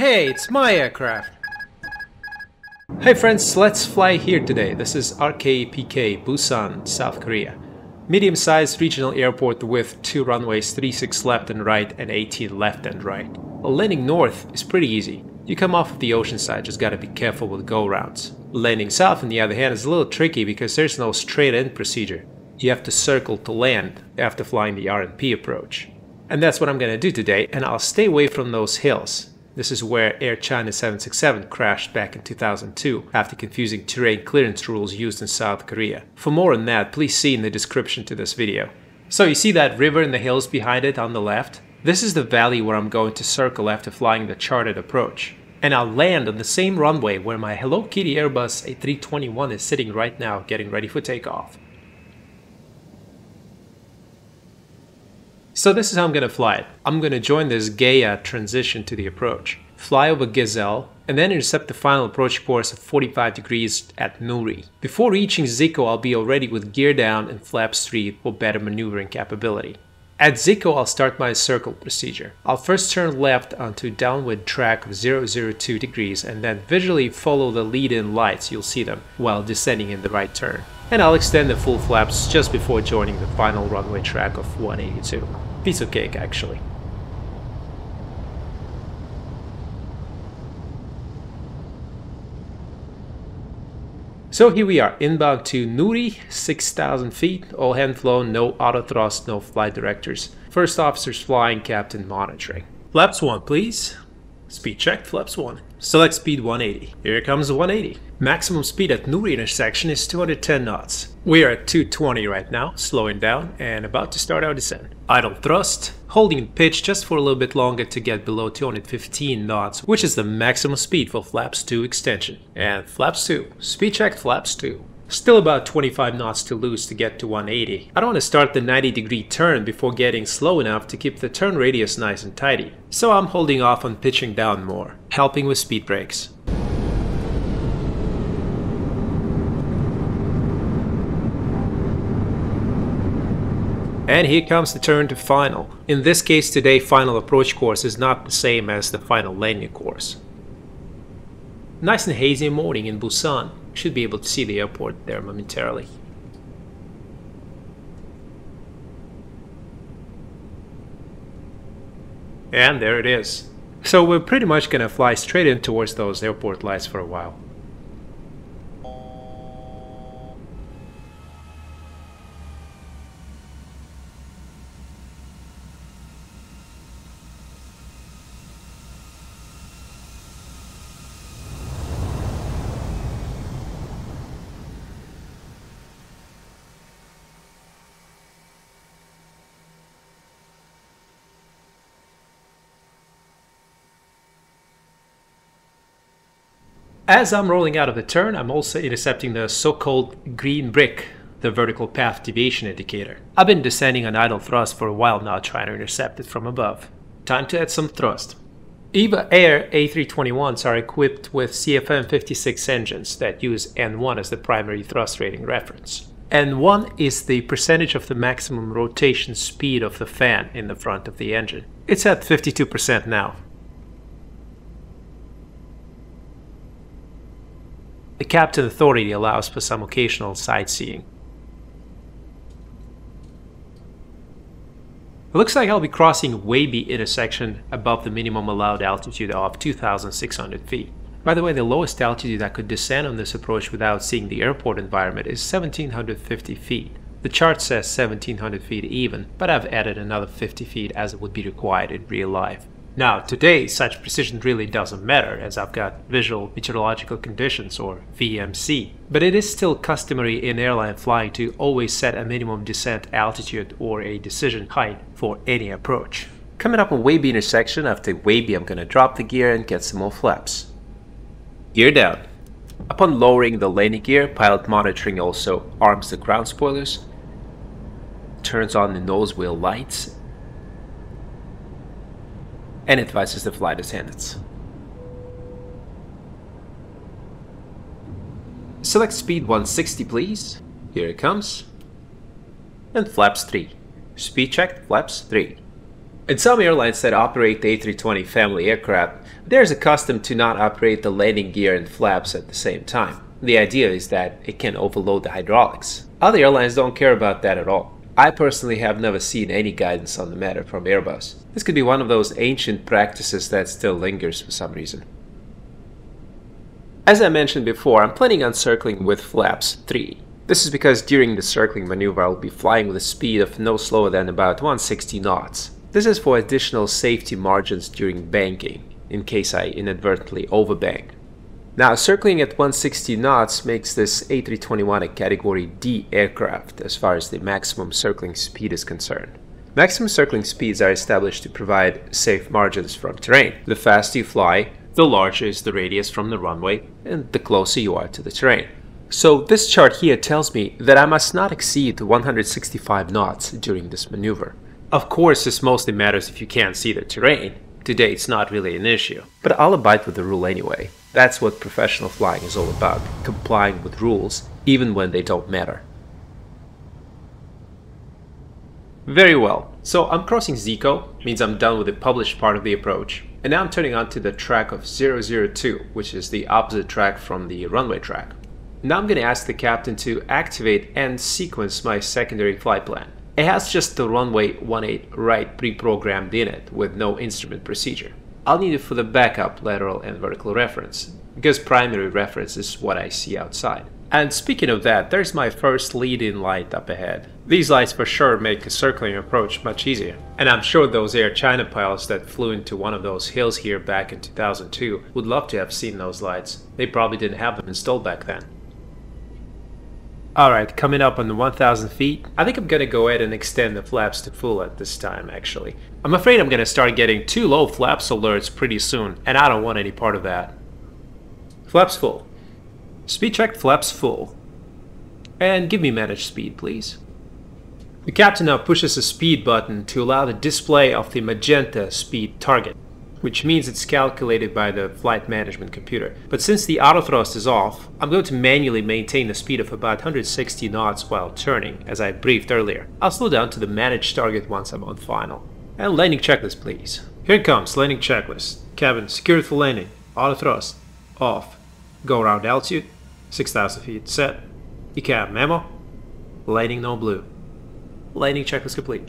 Hey, it's my aircraft! Hey friends, let's fly here today. This is RKPK, Busan, South Korea. Medium-sized regional airport with two runways 36 left and right and 18 left and right. Landing north is pretty easy. You come off of the ocean side, just gotta be careful with go-arounds. Landing south on the other hand is a little tricky because there's no straight-in procedure. You have to circle to land after flying the RNP approach. And that's what I'm gonna do today, and I'll stay away from those hills. This is where Air China 767 crashed back in 2002 after confusing terrain clearance rules used in South Korea. For more on that, please see in the description to this video. So you see that river in the hills behind it on the left? This is the valley where I'm going to circle after flying the charted approach. And I'll land on the same runway where my Hello Kitty Airbus A321 is sitting right now getting ready for takeoff. So this is how I'm going to fly it. I'm going to join this Gaia transition to the approach, fly over Gazelle, and then intercept the final approach course of 45 degrees at Nuri. Before reaching Zico, I'll be already with gear down and flaps 3 for better maneuvering capability. At Zico, I'll start my circle procedure. I'll first turn left onto downward track of 002 degrees and then visually follow the lead-in lights, you'll see them, while descending in the right turn. And I'll extend the full flaps just before joining the final runway track of 182. Piece of cake, actually. So here we are, inbound to Nuri, 6,000 feet, all hand flown, no auto thrust, no flight directors. First officer's flying, captain monitoring. Flaps 1, please. Speed check, flaps 1. Select speed 180. Here comes 180. Maximum speed at Nuri intersection is 210 knots. We are at 220 right now, slowing down and about to start our descent. Idle thrust, holding pitch just for a little bit longer to get below 215 knots, which is the maximum speed for flaps 2 extension. And flaps 2, speed check flaps 2. Still about 25 knots to lose to get to 180. I don't want to start the 90 degree turn before getting slow enough to keep the turn radius nice and tidy. So I'm holding off on pitching down more, helping with speed brakes. And here comes the turn to final. In this case today final approach course is not the same as the final landing course. Nice and hazy morning in Busan. Should be able to see the airport there momentarily. And there it is. So we're pretty much gonna fly straight in towards those airport lights for a while. As I'm rolling out of the turn, I'm also intercepting the so-called green brick, the vertical path deviation indicator. I've been descending on idle thrust for a while now trying to intercept it from above. Time to add some thrust. EVA Air A321s are equipped with CFM56 engines that use N1 as the primary thrust rating reference. N1 is the percentage of the maximum rotation speed of the fan in the front of the engine. It's at 52% now. The captain authority allows for some occasional sightseeing. It looks like I'll be crossing Weibi intersection above the minimum allowed altitude of 2,600 feet. By the way, the lowest altitude I could descend on this approach without seeing the airport environment is 1,750 feet. The chart says 1,700 feet even, but I've added another 50 feet as it would be required in real life. Now, today, such precision really doesn't matter as I've got visual meteorological conditions or VMC, but it is still customary in airline flying to always set a minimum descent altitude or a decision height for any approach. Coming up on Weibi intersection, after Weibi I'm gonna drop the gear and get some more flaps. Gear down. Upon lowering the landing gear, pilot monitoring also arms the ground spoilers, turns on the nose wheel lights, and advises the flight attendants. Select speed 160 please. Here it comes. And flaps 3. Speed check, flaps 3. In some airlines that operate the A320 family aircraft, there's a custom to not operate the landing gear and flaps at the same time. The idea is that it can overload the hydraulics. Other airlines don't care about that at all. I personally have never seen any guidance on the matter from Airbus. This could be one of those ancient practices that still lingers for some reason. As I mentioned before, I'm planning on circling with flaps 3. This is because during the circling maneuver I'll be flying with a speed of no slower than about 160 knots. This is for additional safety margins during banking, in case I inadvertently overbank. Now, circling at 160 knots makes this A321 a Category D aircraft as far as the maximum circling speed is concerned. Maximum circling speeds are established to provide safe margins from terrain. The faster you fly, the larger is the radius from the runway, and the closer you are to the terrain. So this chart here tells me that I must not exceed 165 knots during this maneuver. Of course, this mostly matters if you can't see the terrain. Today it's not really an issue, but I'll abide with the rule anyway. That's what professional flying is all about, complying with rules, even when they don't matter. Very well, so I'm crossing Zico, means I'm done with the published part of the approach, and now I'm turning onto the track of 002, which is the opposite track from the runway track. Now I'm going to ask the captain to activate and sequence my secondary flight plan. It has just the runway 18 right pre-programmed in it with no instrument procedure. I'll need it for the backup lateral and vertical reference, because primary reference is what I see outside. And speaking of that, there's my first lead-in light up ahead. These lights for sure make a circling approach much easier. And I'm sure those Air China pilots that flew into one of those hills here back in 2002 would love to have seen those lights. They probably didn't have them installed back then. Alright, coming up on the 1000 feet, I think I'm gonna go ahead and extend the flaps to full at this time actually. I'm afraid I'm gonna start getting too low flaps alerts pretty soon, and I don't want any part of that. Flaps full. Speed check flaps full. And give me manage speed, please. The captain now pushes the speed button to allow the display of the magenta speed target which means it's calculated by the flight management computer. But since the auto thrust is off, I'm going to manually maintain a speed of about 160 knots while turning, as I briefed earlier. I'll slow down to the managed target once I'm on final. And landing checklist please. Here comes, landing checklist. Cabin secured for landing. Auto thrust. Off. Go around altitude. 6,000 feet. Set. ECAM memo. Landing no blue. Landing checklist complete.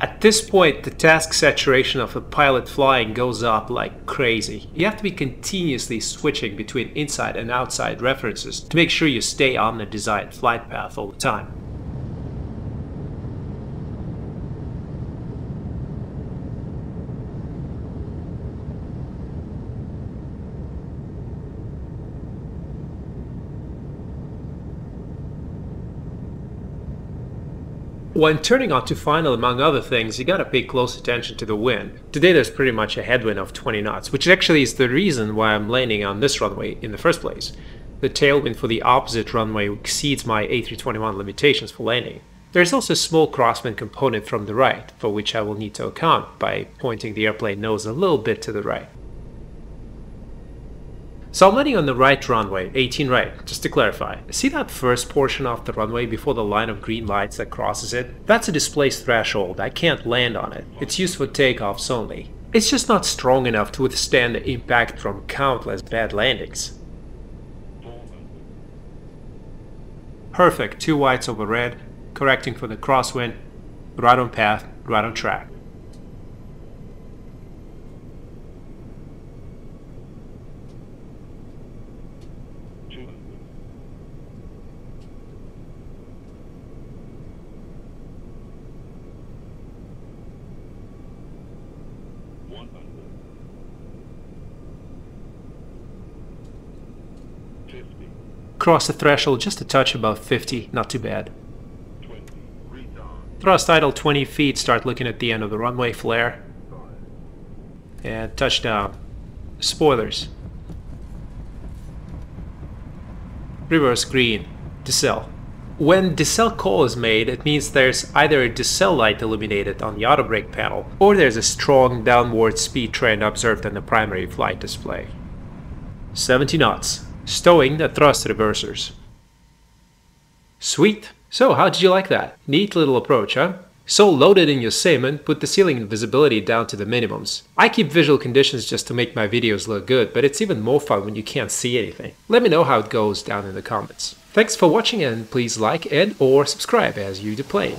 At this point, the task saturation of a pilot flying goes up like crazy. You have to be continuously switching between inside and outside references to make sure you stay on the desired flight path all the time. When turning onto final, among other things, you gotta pay close attention to the wind. Today there's pretty much a headwind of 20 knots, which actually is the reason why I'm landing on this runway in the first place. The tailwind for the opposite runway exceeds my A321 limitations for landing. There's also a small crosswind component from the right, for which I will need to account by pointing the airplane nose a little bit to the right. So I'm landing on the right runway, 18 right, just to clarify. See that first portion of the runway before the line of green lights that crosses it? That's a displaced threshold, I can't land on it. It's used for takeoffs only. It's just not strong enough to withstand the impact from countless bad landings. Perfect, two whites over red, correcting for the crosswind, right on path, right on track. Cross the threshold just a touch above 50, not too bad. Thrust idle 20 feet, start looking at the end of the runway flare. And touchdown. Spoilers. Reverse green. Decel. When decel call is made, it means there's either a decel light illuminated on the auto brake panel, or there's a strong downward speed trend observed on the primary flight display. 70 knots stowing the thrust reversers. Sweet! So how did you like that? Neat little approach, huh? So load it in your sim and put the ceiling visibility down to the minimums. I keep visual conditions just to make my videos look good, but it's even more fun when you can't see anything. Let me know how it goes down in the comments. Thanks for watching and please like and or subscribe as you do play.